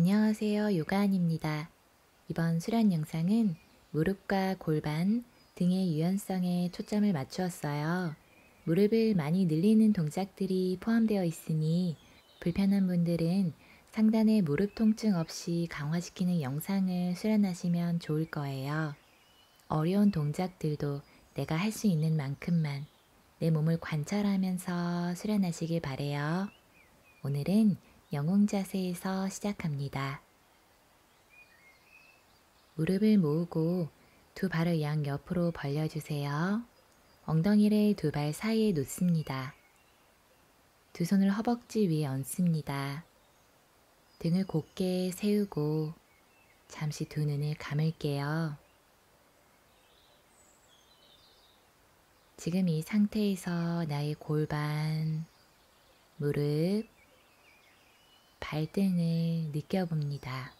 안녕하세요. 요가안입니다. 이번 수련 영상은 무릎과 골반, 등의 유연성에 초점을 맞추었어요. 무릎을 많이 늘리는 동작들이 포함되어 있으니 불편한 분들은 상단의 무릎 통증 없이 강화시키는 영상을 수련하시면 좋을 거예요. 어려운 동작들도 내가 할 수 있는 만큼만 내 몸을 관찰하면서 수련하시길 바래요. 오늘은 영웅 자세에서 시작합니다. 무릎을 모으고 두 발을 양 옆으로 벌려주세요. 엉덩이를 두 발 사이에 놓습니다. 두 손을 허벅지 위에 얹습니다. 등을 곧게 세우고 잠시 두 눈을 감을게요. 지금 이 상태에서 나의 골반, 무릎, 발등을 느껴봅니다.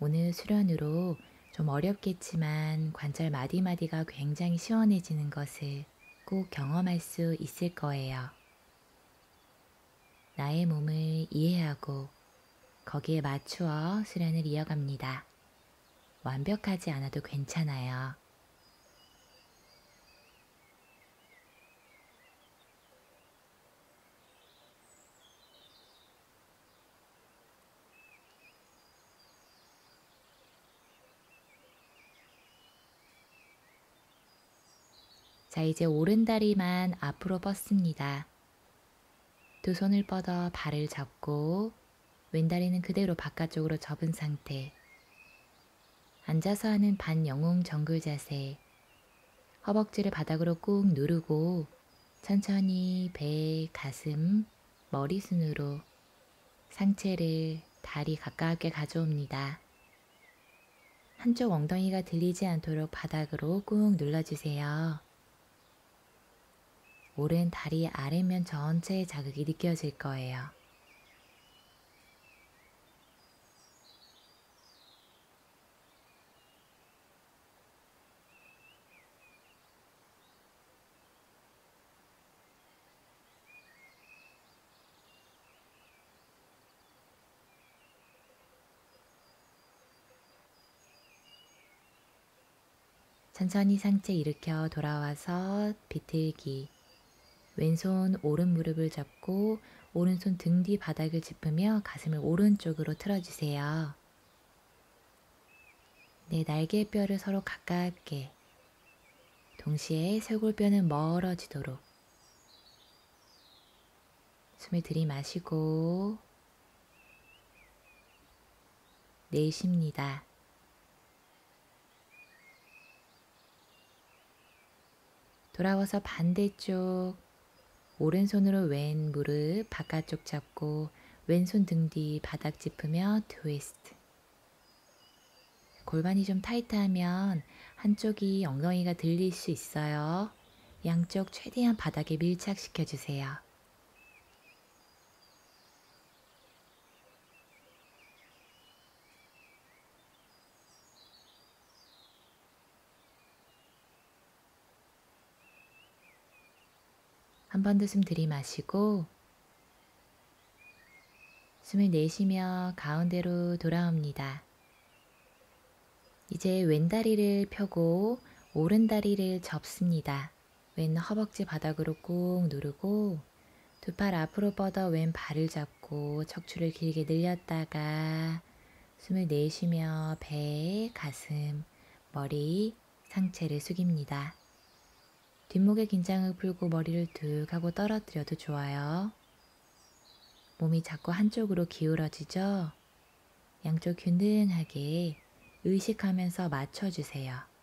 오늘 수련으로 좀 어렵겠지만 관절 마디마디가 굉장히 시원해지는 것을 꼭 경험할 수 있을 거예요. 나의 몸을 이해하고 거기에 맞추어 수련을 이어갑니다. 완벽하지 않아도 괜찮아요. 이제 오른다리만 앞으로 뻗습니다. 두 손을 뻗어 발을 잡고 왼다리는 그대로 바깥쪽으로 접은 상태. 앉아서 하는 반영웅 정글 자세. 허벅지를 바닥으로 꾹 누르고 천천히 배, 가슴, 머리 순으로 상체를 다리 가깝게 가져옵니다. 한쪽 엉덩이가 들리지 않도록 바닥으로 꾹 눌러주세요. 오른 다리 아래면 전체의 자극이 느껴질 거예요. 천천히 상체 일으켜 돌아와서 비틀기 왼손 오른 무릎을 잡고 오른손 등 뒤 바닥을 짚으며 가슴을 오른쪽으로 틀어주세요. 내 날개뼈를 서로 가깝게 동시에 쇄골뼈는 멀어지도록 숨을 들이마시고 내쉽니다. 돌아와서 반대쪽 오른손으로 왼 무릎 바깥쪽 잡고 왼손 등 뒤 바닥 짚으며 트위스트. 골반이 좀 타이트하면 한쪽이 엉덩이가 들릴 수 있어요. 양쪽 최대한 바닥에 밀착시켜 주세요. 한번더 숨 들이마시고 숨을 내쉬며 가운데로 돌아옵니다. 이제 왼다리를 펴고 오른다리를 접습니다. 왼 허벅지 바닥으로 꾹 누르고 두 팔 앞으로 뻗어 왼 발을 잡고 척추를 길게 늘렸다가 숨을 내쉬며 배, 가슴, 머리, 상체를 숙입니다. 뒷목의 긴장을 풀고 머리를 툭 하고 떨어뜨려도 좋아요. 몸이 자꾸 한쪽으로 기울어지죠? 양쪽 균등하게 의식하면서 맞춰주세요.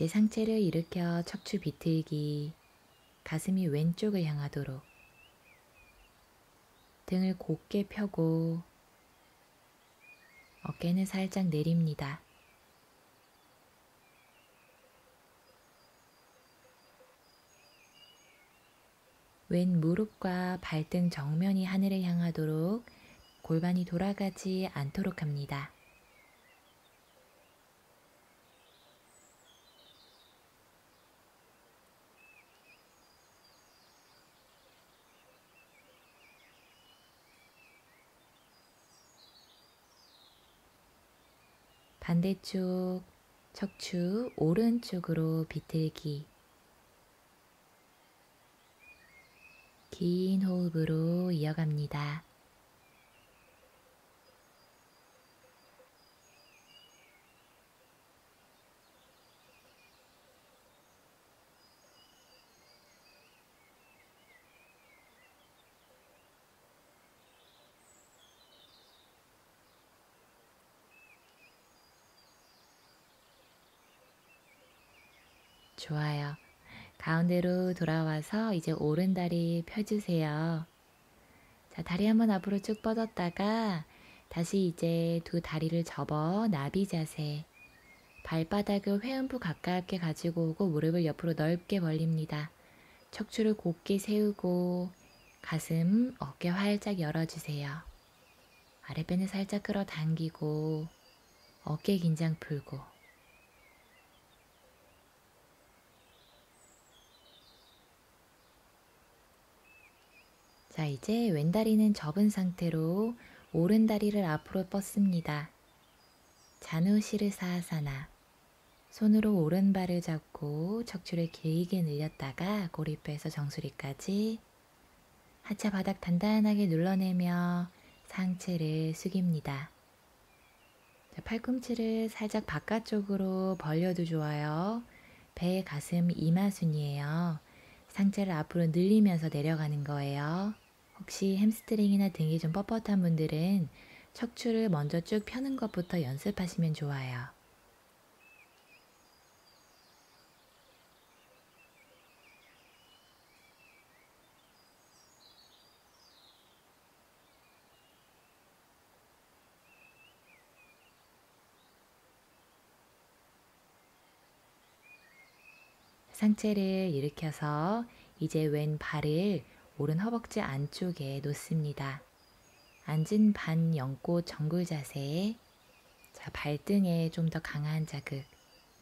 이제 상체를 일으켜 척추 비틀기, 가슴이 왼쪽을 향하도록 등을 곧게 펴고 어깨는 살짝 내립니다. 왼 무릎과 발등 정면이 하늘을 향하도록 골반이 돌아가지 않도록 합니다. 반대쪽 척추 오른쪽으로 비틀기 긴 호흡으로 이어갑니다. 좋아요. 가운데로 돌아와서 이제 오른 다리 펴주세요. 자, 다리 한번 앞으로 쭉 뻗었다가 다시 이제 두 다리를 접어 나비 자세. 발바닥을 회음부 가깝게 가지고 오고 무릎을 옆으로 넓게 벌립니다. 척추를 곧게 세우고 가슴, 어깨 활짝 열어주세요. 아랫배는 살짝 끌어당기고 어깨 긴장 풀고 자, 이제 왼다리는 접은 상태로 오른 다리를 앞으로 뻗습니다. 자누 시르 사하사나. 손으로 오른발을 잡고 척추를 길게 늘렸다가 고리뼈에서 정수리까지 하체 바닥 단단하게 눌러내며 상체를 숙입니다. 자, 팔꿈치를 살짝 바깥쪽으로 벌려도 좋아요. 배, 가슴, 이마 순이에요. 상체를 앞으로 늘리면서 내려가는 거예요. 혹시 햄스트링이나 등이 좀 뻣뻣한 분들은 척추를 먼저 쭉 펴는 것부터 연습하시면 좋아요. 상체를 일으켜서 이제 왼 발을 오른 허벅지 안쪽에 놓습니다. 앉은 반 연꽃 정굴 자세. 자, 발등에 좀 더 강한 자극.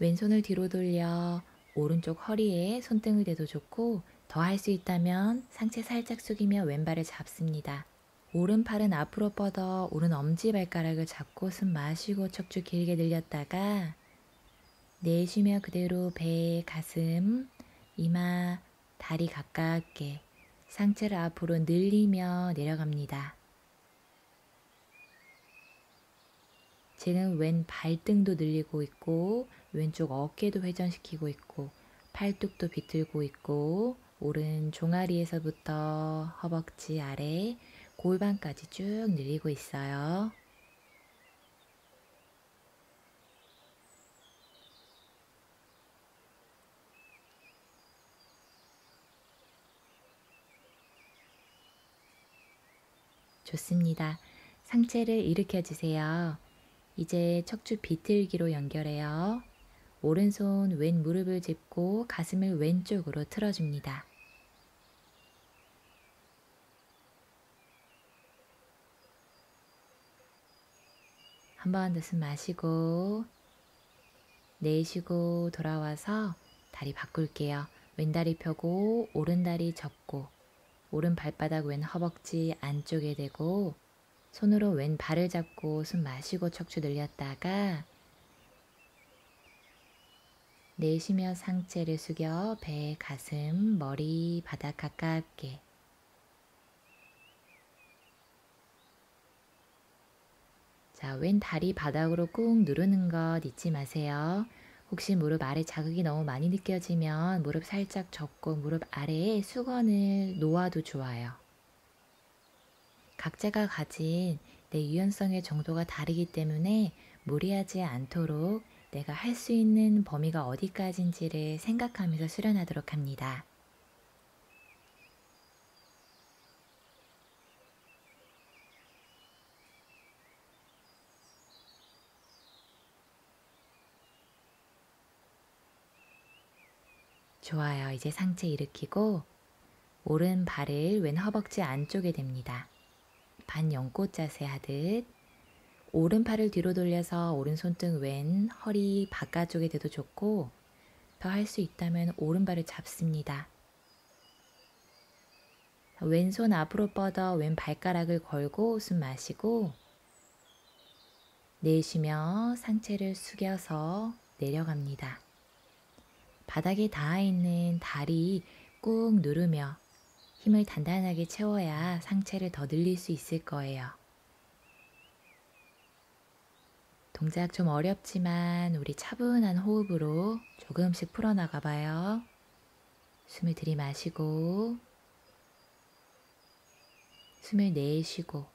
왼손을 뒤로 돌려 오른쪽 허리에 손등을 대도 좋고 더 할 수 있다면 상체 살짝 숙이며 왼발을 잡습니다. 오른팔은 앞으로 뻗어 오른 엄지발가락을 잡고 숨 마시고 척추 길게 늘렸다가 내쉬며 그대로 배, 가슴, 이마, 다리 가깝게 상체를 앞으로 늘리며 내려갑니다. 지금 왼 발등도 늘리고 있고 왼쪽 어깨도 회전시키고 있고 팔뚝도 비틀고 있고 오른 종아리에서부터 허벅지 아래 골반까지 쭉 늘리고 있어요. 좋습니다. 상체를 일으켜 주세요. 이제 척추 비틀기로 연결해요. 오른손 왼 무릎을 짚고 가슴을 왼쪽으로 틀어줍니다. 한 번 더 숨 마시고 내쉬고 돌아와서 다리 바꿀게요. 왼다리 펴고 오른다리 접고 오른 발바닥 왼 허벅지 안쪽에 대고 손으로 왼 발을 잡고 숨 마시고 척추 늘렸다가 내쉬며 상체를 숙여 배, 가슴, 머리, 바닥 가깝게 자, 왼 다리 바닥으로 꾹 누르는 것 잊지 마세요. 혹시 무릎 아래 자극이 너무 많이 느껴지면 무릎 살짝 접고 무릎 아래에 수건을 놓아도 좋아요. 각자가 가진 내 유연성의 정도가 다르기 때문에 무리하지 않도록 내가 할 수 있는 범위가 어디까지인지를 생각하면서 수련하도록 합니다. 좋아요. 이제 상체 일으키고 오른 발을 왼 허벅지 안쪽에 댑니다. 반 연꽃 자세 하듯 오른팔을 뒤로 돌려서 오른 손등 왼 허리 바깥쪽에 대도 좋고 더 할 수 있다면 오른발을 잡습니다. 왼손 앞으로 뻗어 왼 발가락을 걸고 숨 마시고 내쉬며 상체를 숙여서 내려갑니다. 바닥에 닿아 있는 다리 꾹 누르며 힘을 단단하게 채워야 상체를 더 늘릴 수 있을 거예요. 동작 좀 어렵지만 우리 차분한 호흡으로 조금씩 풀어나가 봐요. 숨을 들이마시고 숨을 내쉬고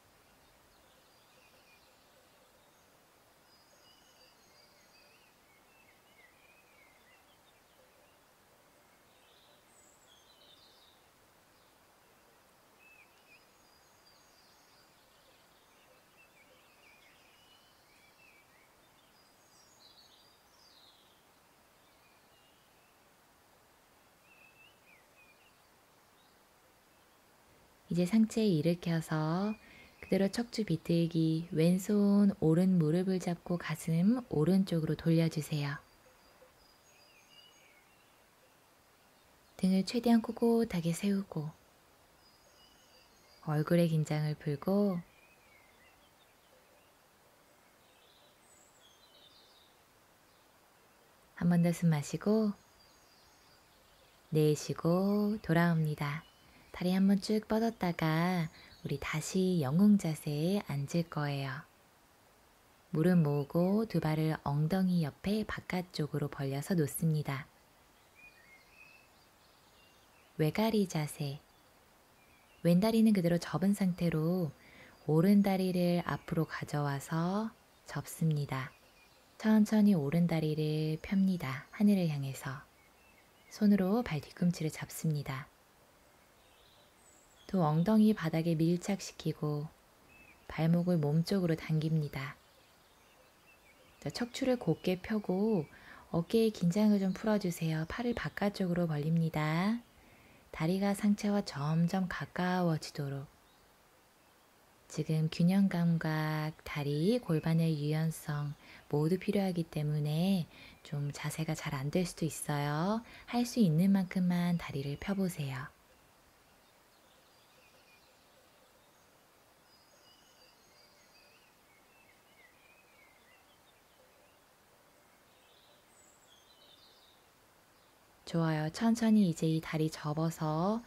이제 상체 일으켜서 그대로 척추 비틀기 왼손 오른 무릎을 잡고 가슴 오른쪽으로 돌려주세요. 등을 최대한 꼿꼿하게 세우고 얼굴의 긴장을 풀고 한 번 더 숨 마시고 내쉬고 돌아옵니다. 다리 한번 쭉 뻗었다가 우리 다시 영웅 자세에 앉을 거예요. 무릎 모으고 두 발을 엉덩이 옆에 바깥쪽으로 벌려서 놓습니다. 외가리 자세. 왼다리는 그대로 접은 상태로 오른 다리를 앞으로 가져와서 접습니다. 천천히 오른 다리를 펴니다. 하늘을 향해서. 손으로 발 뒤꿈치를 잡습니다. 또 엉덩이 바닥에 밀착시키고 발목을 몸쪽으로 당깁니다. 척추를 곧게 펴고 어깨의 긴장을 좀 풀어주세요. 팔을 바깥쪽으로 벌립니다. 다리가 상체와 점점 가까워지도록 지금 균형 감각, 다리, 골반의 유연성 모두 필요하기 때문에 좀 자세가 잘 안 될 수도 있어요. 할 수 있는 만큼만 다리를 펴보세요. 좋아요. 천천히 이제 이 다리 접어서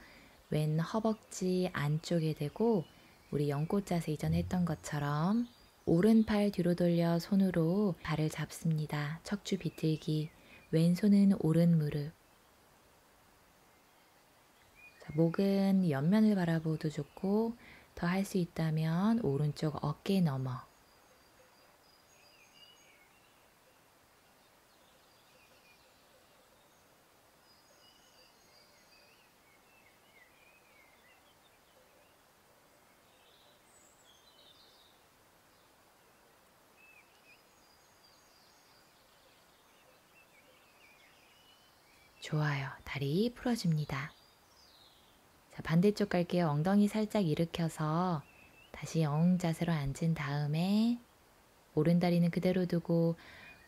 왼 허벅지 안쪽에 대고 우리 연꽃 자세 이전에 했던 것처럼 오른팔 뒤로 돌려 손으로 발을 잡습니다. 척추 비틀기. 왼손은 오른 무릎. 자, 목은 옆면을 바라보도 좋고 더 할 수 있다면 오른쪽 어깨 너머. 좋아요. 다리 풀어줍니다. 자, 반대쪽 갈게요. 엉덩이 살짝 일으켜서 다시 영 자세로 앉은 다음에 오른 다리는 그대로 두고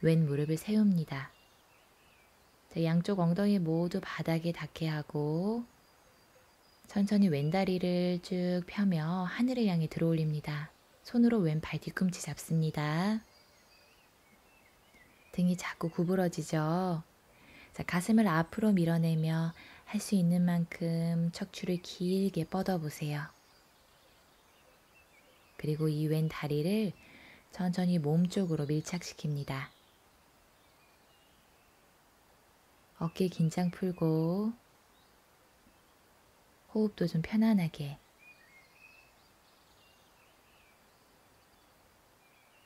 왼 무릎을 세웁니다. 자, 양쪽 엉덩이 모두 바닥에 닿게 하고 천천히 왼 다리를 쭉 펴며 하늘을 향해 들어올립니다. 손으로 왼 발 뒤꿈치 잡습니다. 등이 자꾸 구부러지죠. 자, 가슴을 앞으로 밀어내며 할 수 있는 만큼 척추를 길게 뻗어보세요. 그리고 이 왼 다리를 천천히 몸 쪽으로 밀착시킵니다. 어깨 긴장 풀고 호흡도 좀 편안하게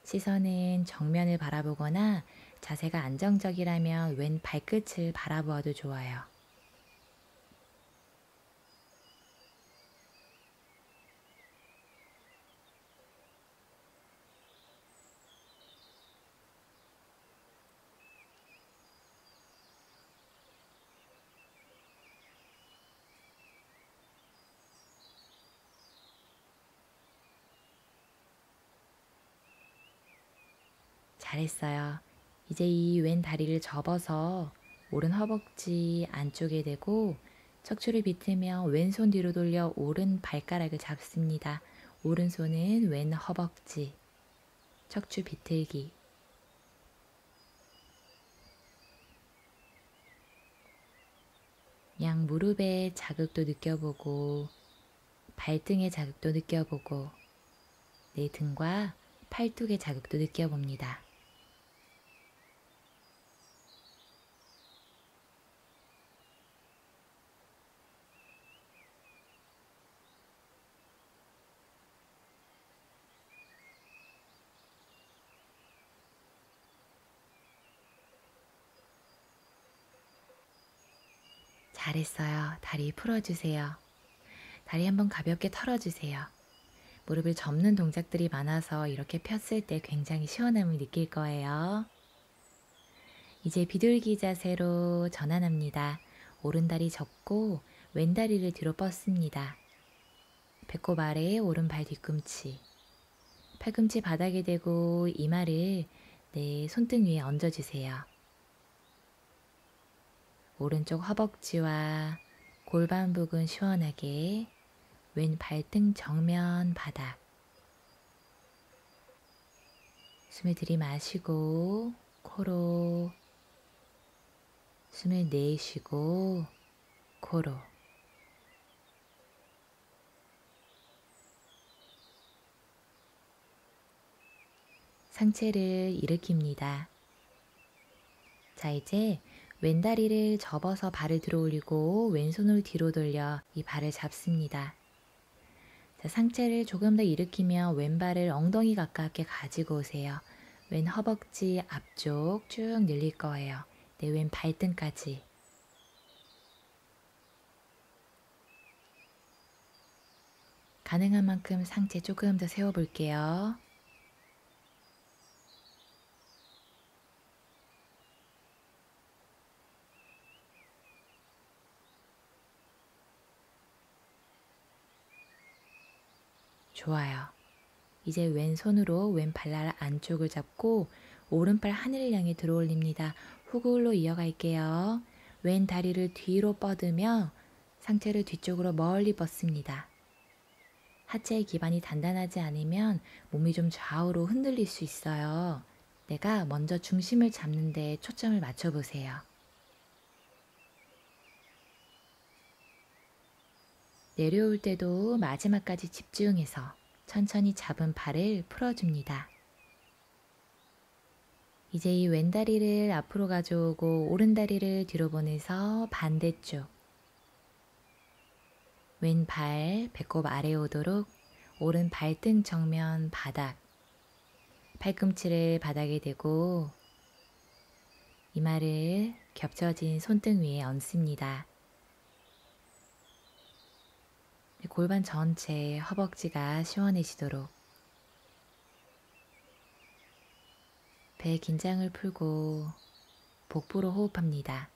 시선은 정면을 바라보거나 자세가 안정적이라면 왼 발끝을 바라보아도 좋아요. 잘했어요. 이제 이 왼 다리를 접어서 오른 허벅지 안쪽에 대고 척추를 비틀며 왼손 뒤로 돌려 오른 발가락을 잡습니다. 오른손은 왼 허벅지, 척추 비틀기. 양 무릎의 자극도 느껴보고 발등의 자극도 느껴보고 내 등과 팔뚝의 자극도 느껴봅니다. 잘했어요. 다리 풀어주세요. 다리 한번 가볍게 털어주세요. 무릎을 접는 동작들이 많아서 이렇게 폈을 때 굉장히 시원함을 느낄 거예요. 이제 비둘기 자세로 전환합니다. 오른다리 접고 왼다리를 뒤로 뻗습니다. 배꼽 아래에 오른발 뒤꿈치. 팔꿈치 바닥에 대고 이마를 내 손등 위에 얹어주세요. 오른쪽 허벅지와 골반 부근 시원하게 왼 발등 정면 바닥 숨을 들이마시고 코로 숨을 내쉬고 코로 상체를 일으킵니다. 자, 이제 왼다리를 접어서 발을 들어 올리고 왼손을 뒤로 돌려 이 발을 잡습니다. 자, 상체를 조금 더 일으키며 왼발을 엉덩이 가깝게 가지고 오세요. 왼 허벅지 앞쪽 쭉 늘릴 거예요. 내 왼 발등까지. 가능한 만큼 상체 조금 더 세워볼게요. 좋아요. 이제 왼손으로 왼 발날 안쪽을 잡고 오른팔 하늘을 향해 들어 올립니다. 후굴로 이어갈게요. 왼 다리를 뒤로 뻗으며 상체를 뒤쪽으로 멀리 뻗습니다. 하체의 기반이 단단하지 않으면 몸이 좀 좌우로 흔들릴 수 있어요. 내가 먼저 중심을 잡는 데 초점을 맞춰보세요. 내려올 때도 마지막까지 집중해서 천천히 잡은 발을 풀어줍니다. 이제 이 왼다리를 앞으로 가져오고 오른다리를 뒤로 보내서 반대쪽. 왼발 배꼽 아래 오도록 오른 발등 정면 바닥. 팔꿈치를 바닥에 대고 이마를 겹쳐진 손등 위에 얹습니다. 골반 전체 허벅지가 시원해지도록 배 긴장을 풀고 복부로 호흡합니다.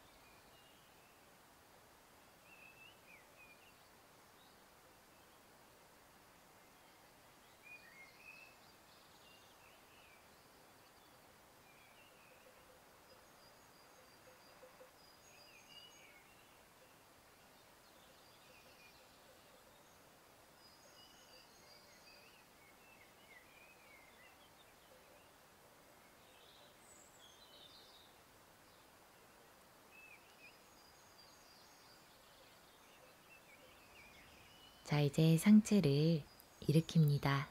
자, 이제 상체를 일으킵니다.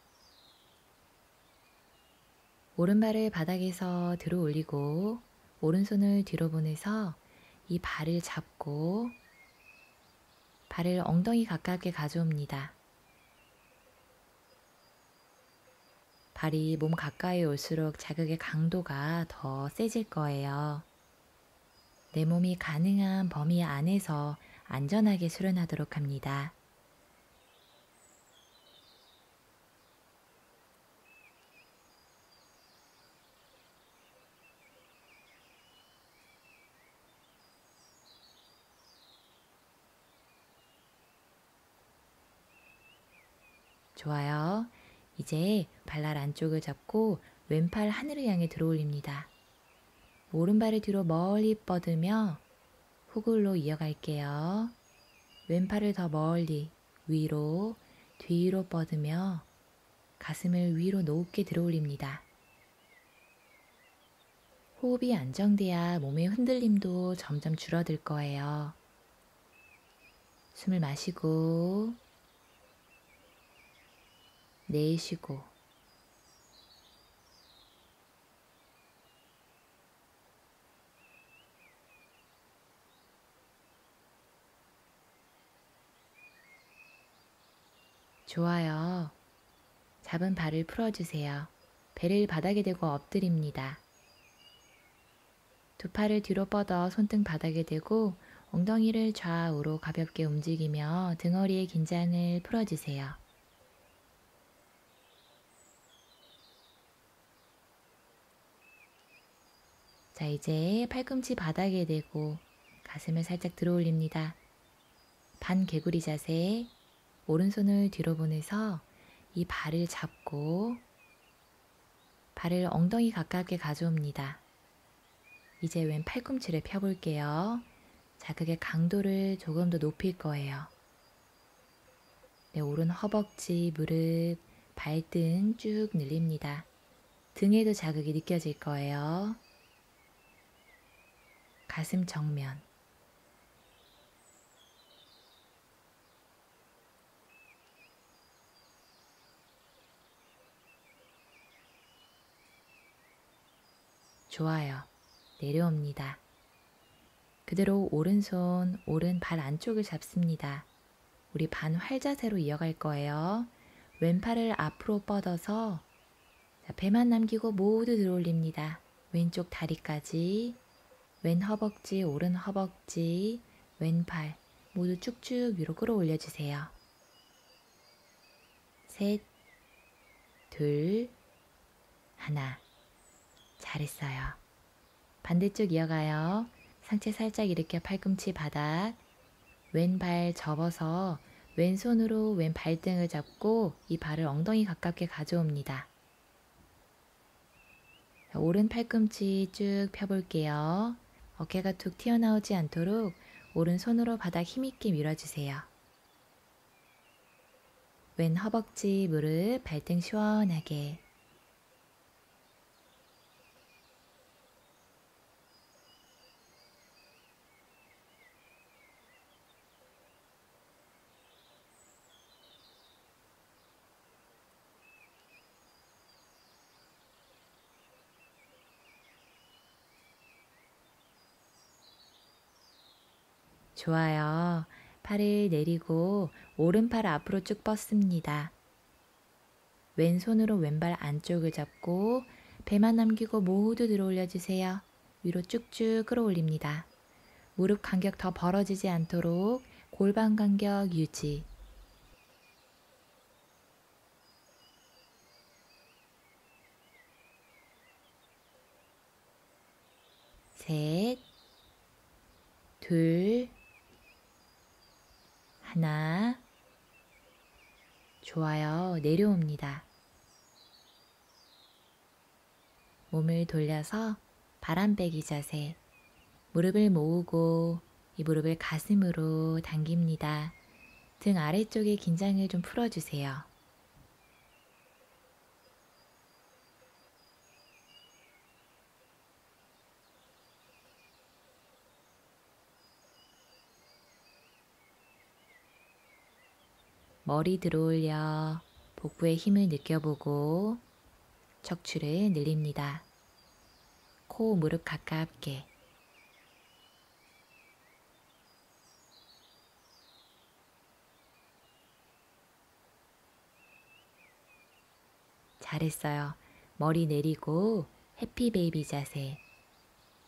오른발을 바닥에서 들어 올리고 오른손을 뒤로 보내서 이 발을 잡고 발을 엉덩이 가깝게 가져옵니다. 발이 몸 가까이 올수록 자극의 강도가 더 세질 거예요. 내 몸이 가능한 범위 안에서 안전하게 수련하도록 합니다. 좋아요. 이제 발날 안쪽을 잡고 왼팔 하늘을 향해 들어올립니다. 오른발을 뒤로 멀리 뻗으며 후굴로 이어갈게요. 왼팔을 더 멀리 위로 뒤로 뻗으며 가슴을 위로 높게 들어올립니다. 호흡이 안정돼야 몸의 흔들림도 점점 줄어들 거예요. 숨을 마시고 내쉬고 좋아요. 잡은 발을 풀어주세요. 배를 바닥에 대고 엎드립니다. 두 팔을 뒤로 뻗어 손등 바닥에 대고 엉덩이를 좌우로 가볍게 움직이며 등허리의 긴장을 풀어주세요. 자, 이제 팔꿈치 바닥에 대고 가슴을 살짝 들어 올립니다. 반 개구리 자세, 오른손을 뒤로 보내서 이 발을 잡고 발을 엉덩이 가깝게 가져옵니다. 이제 왼 팔꿈치를 펴볼게요. 자극의 강도를 조금 더 높일 거예요. 네, 오른 허벅지, 무릎, 발등 쭉 늘립니다. 등에도 자극이 느껴질 거예요. 가슴 정면. 좋아요. 내려옵니다. 그대로 오른손, 오른 발 안쪽을 잡습니다. 우리 반 활 자세로 이어갈 거예요. 왼팔을 앞으로 뻗어서 배만 남기고 모두 들어올립니다. 왼쪽 다리까지, 왼 허벅지, 오른 허벅지, 왼팔 모두 쭉쭉 위로 끌어올려 주세요. 셋, 둘, 하나. 잘했어요. 반대쪽 이어가요. 상체 살짝 일으켜 팔꿈치 바닥. 왼발 접어서 왼손으로 왼 발등을 잡고 이 발을 엉덩이 가깝게 가져옵니다. 오른 팔꿈치 쭉 펴볼게요. 어깨가 툭 튀어나오지 않도록 오른손으로 바닥 힘있게 밀어주세요. 왼 허벅지, 무릎, 발등 시원하게 좋아요. 팔을 내리고 오른팔 앞으로 쭉 뻗습니다. 왼손으로 왼발 안쪽을 잡고 배만 남기고 모두 들어 올려주세요. 위로 쭉쭉 끌어올립니다. 무릎 간격 더 벌어지지 않도록 골반 간격 유지. 셋, 둘, 하나. 좋아요. 내려옵니다. 몸을 돌려서 바람빼기 자세. 무릎을 모으고 이 무릎을 가슴으로 당깁니다. 등 아래쪽에 긴장을 좀 풀어주세요. 머리 들어올려 복부의 힘을 느껴보고 척추를 늘립니다. 코, 무릎 가깝게. 잘했어요. 머리 내리고 해피 베이비 자세.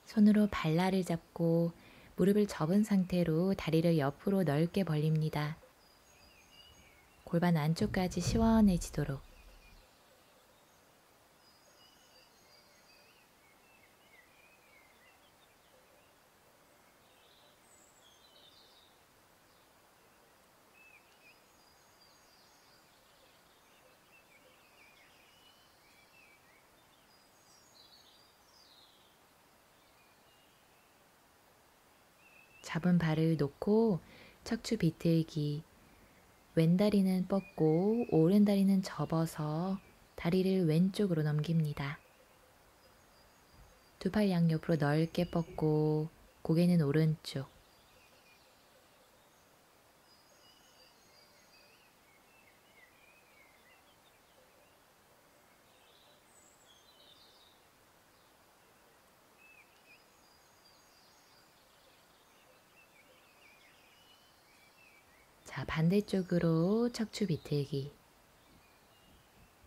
손으로 발날을 잡고 무릎을 접은 상태로 다리를 옆으로 넓게 벌립니다. 골반 안쪽까지 시원해지도록. 잡은 발을 놓고 척추 비틀기 왼다리는 뻗고 오른다리는 접어서 다리를 왼쪽으로 넘깁니다. 두 팔 양옆으로 넓게 뻗고 고개는 오른쪽. 자, 반대쪽으로 척추 비틀기.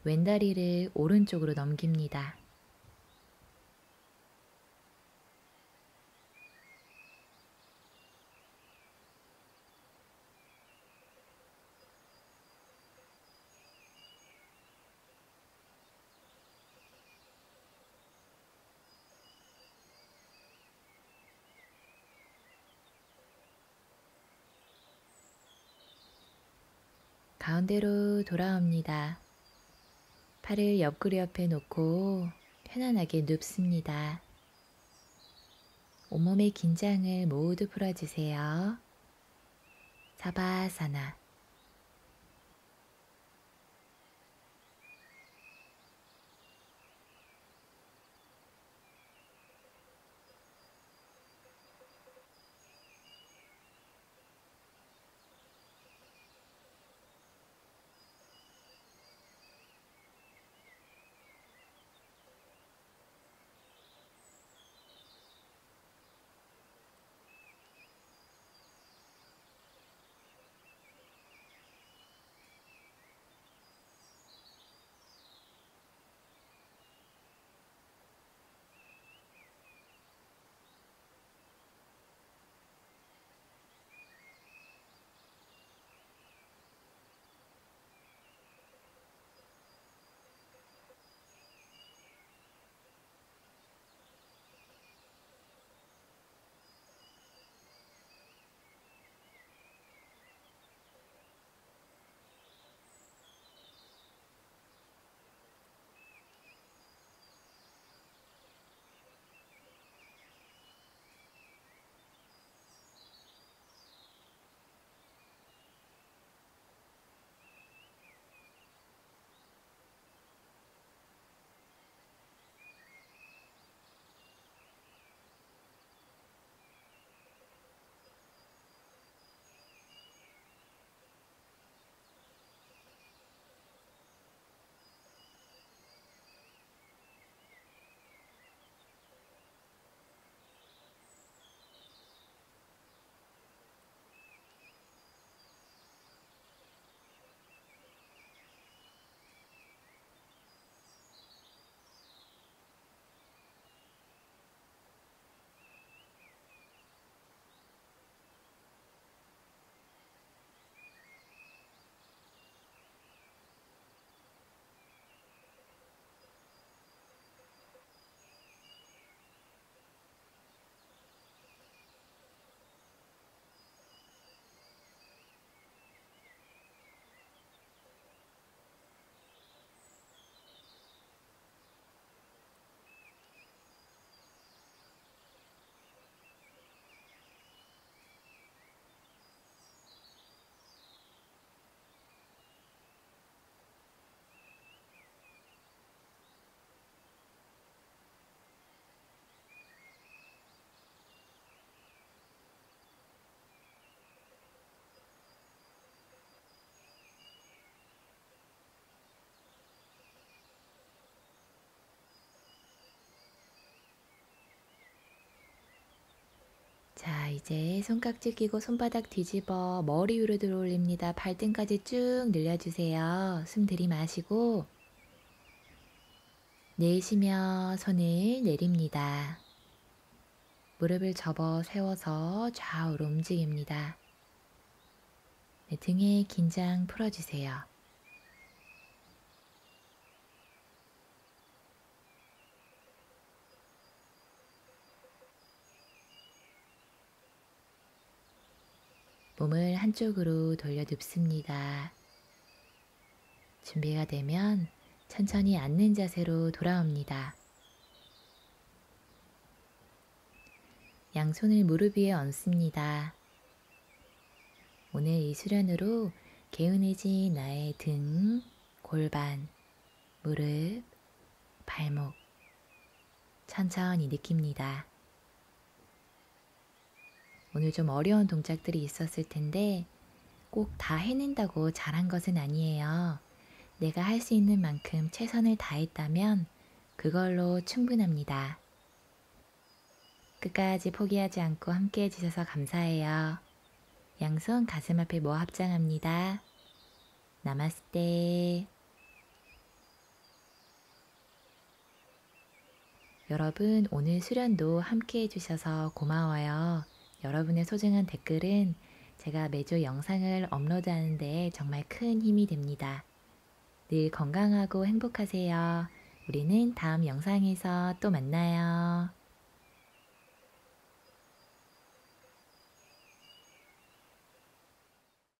왼다리를 오른쪽으로 넘깁니다. 가운데로 돌아옵니다. 팔을 옆구리 옆에 놓고 편안하게 눕습니다. 온몸의 긴장을 모두 풀어주세요. 사바사나. 자, 이제 손깍지 끼고 손바닥 뒤집어 머리 위로 들어 올립니다. 발등까지 쭉 늘려주세요. 숨 들이마시고 내쉬며 손을 내립니다. 무릎을 접어 세워서 좌우로 움직입니다. 네, 등의 긴장 풀어주세요. 몸을 한쪽으로 돌려 눕습니다. 준비가 되면 천천히 앉는 자세로 돌아옵니다. 양손을 무릎 위에 얹습니다. 오늘 이 수련으로 개운해진 나의 등, 골반, 무릎, 발목 천천히 느낍니다. 오늘 좀 어려운 동작들이 있었을 텐데 꼭 다 해낸다고 잘한 것은 아니에요. 내가 할 수 있는 만큼 최선을 다했다면 그걸로 충분합니다. 끝까지 포기하지 않고 함께 해주셔서 감사해요. 양손 가슴 앞에 모아 합장합니다. 나마스테. 여러분, 오늘 수련도 함께 해주셔서 고마워요. 여러분의 소중한 댓글은 제가 매주 영상을 업로드하는 데 정말 큰 힘이 됩니다. 늘 건강하고 행복하세요. 우리는 다음 영상에서 또 만나요.